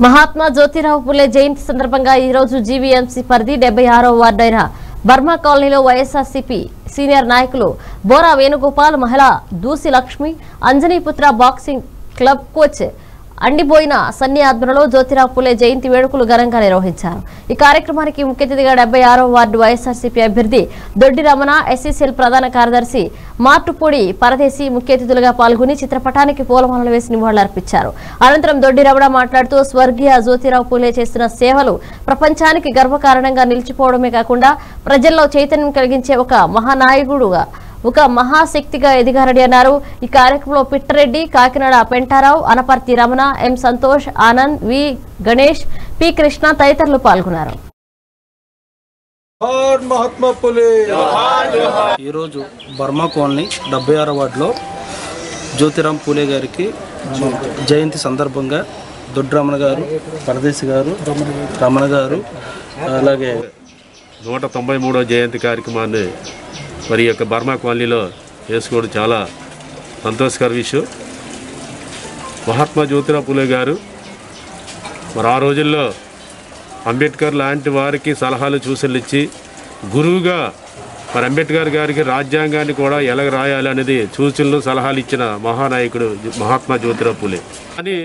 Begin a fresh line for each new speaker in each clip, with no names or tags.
మహాత్మా జ్యోతిరావు పులే జయంతి సందర్భంగా ఈ రోజు జీవీఎంసీ పరిధి డెబ్బై ఆరో వార్డు అయిన బర్మా కాలనీలో వైఎస్ఆర్సీపీ సీనియర్ నాయకులు బోరా వేణుగోపాల్ మహిళా Doosi Lakshmi Anjaniputra boxing club coach అండిపోయిన Sunny ఆధ్వర్యంలో జ్యోతిరావు పులే జయంతి వేడుకలు ఘనంగా నిర్వహించారు. ఈ కార్యక్రమానికి ముఖ్య అతిథిగా డెబ్బై ఆరో వార్డు వైఎస్ఆర్సీపీ అభ్యర్థి దొడ్డి రమణ ఎస్సీసీఎల్ ప్రధాన కార్యదర్శి మార్టుపూడి పరదేశి ముఖ్య అతిథులుగా పాల్గొని చిత్రపటానికి పూలమాలలు వేసి నివాళులర్పించారు. అనంతరం దొడ్డి రమణ మాట్లాడుతూ స్వర్గీయ జ్యోతిరావు పూలే చేసిన సేవలు ప్రపంచానికి గర్వకారణంగా నిలిచిపోవడమే కాకుండా ప్రజల్లో చైతన్యం కలిగించే ఒక మహానాయకుడుగా ఒక మహాశక్తిగా ఎదిగారని అన్నారు. ఈ కార్యక్రమంలో Pittareddy Kakinada Pentarao Anaparthi Ramana M Santosh Anand V Ganesh P Krishna తదితరులు పాల్గొన్నారు.
జోహార్ మహాత్మా పులే.
ఈరోజు బర్మా కాలనీ డెబ్బై ఆరో వార్డులో జ్యోతిరాం పూలే గారికి జయంతి సందర్భంగా దొడ్రమణ గారు పరదేశి గారు రమణ గారు అలాగే
నూట తొంభై మూడో జయంతి కార్యక్రమాన్ని మరి ఈ యొక్క బర్మా కాలనీలో వేసుకోవడం చాలా సంతోషకర విషయం. మహాత్మా జ్యోతిరావు పూలే గారు మరి ఆ రోజుల్లో అంబేద్కర్ లాంటి వారికి సలహాలు సూచనలు ఇచ్చి గురువుగా మరి అంబేద్కర్ గారికి రాజ్యాంగాన్ని కూడా ఎలాగ రాయాలి అనేది సూచనలు సలహాలు ఇచ్చిన మహానాయకుడు మహాత్మా జ్యోతిరావు పూలే. కానీ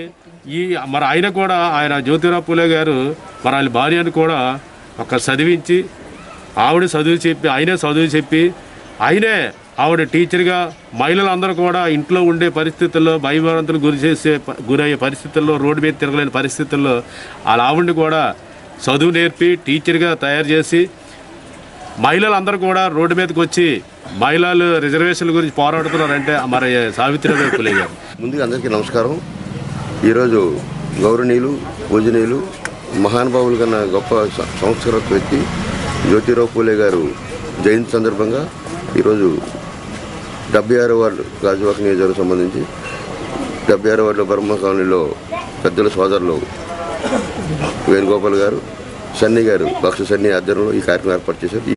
ఈ మరి ఆయన కూడా ఆయన జ్యోతిరావు పూలే గారు మరి ఆయన భార్యను కూడా ఒక చదివించి ఆవిడ చదువు చెప్పి ఆయనే చదువు చెప్పి ఆయనే ఆవిడ టీచర్గా మహిళలందరూ కూడా ఇంట్లో ఉండే పరిస్థితుల్లో భయభ్రాంతులు గురి చేసే గురయ్యే పరిస్థితుల్లో రోడ్డు మీద తిరగలేని పరిస్థితుల్లో వాళ్ళ ఆవిడని కూడా చదువు నేర్పి టీచర్గా తయారు చేసి మహిళలందరూ కూడా రోడ్డు మీదకి వచ్చి మహిళలు రిజర్వేషన్ల గురించి పోరాడుతున్నారంటే మరి సావిత్రిబాయి పులే గారు
ముందుగా అందరికీ నమస్కారం. ఈరోజు గౌరవనీయులు పూజనీయులు మహానుభావులు కన్నా గొప్ప సంస్కృత వ్యక్తి జ్యోతిరావు పూలే గారు జయంతి సందర్భంగా ఈరోజు డెబ్బై ఆరో వార్డు గాజువాక నియోజకవర్గం సంబంధించి డెబ్బై ఆరో వార్డులో బ్రహ్మ కాలనీలో పెద్దల సోదరులు వేణుగోపాల్ గారు సన్నీ గారు భక్త సన్నీ ఆధ్వర్యంలో ఈ కార్యక్రమం ఏర్పాటు చేశారు.